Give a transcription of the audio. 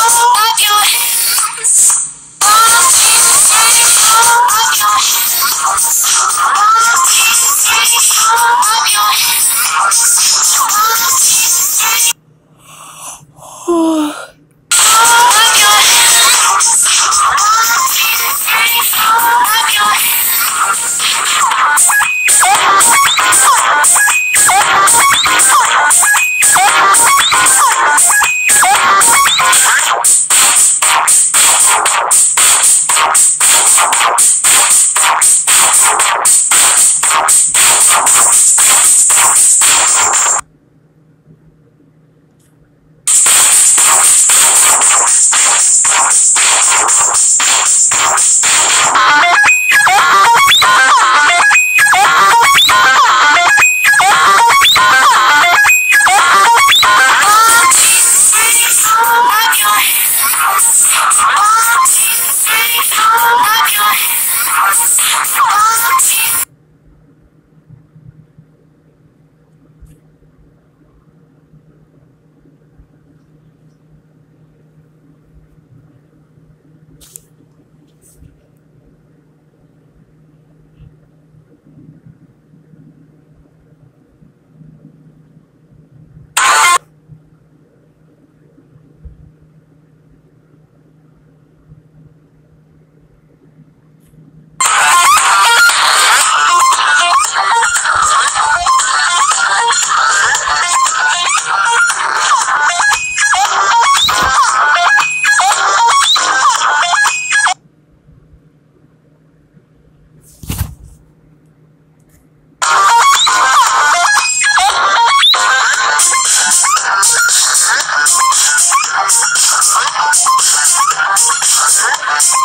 ああ Música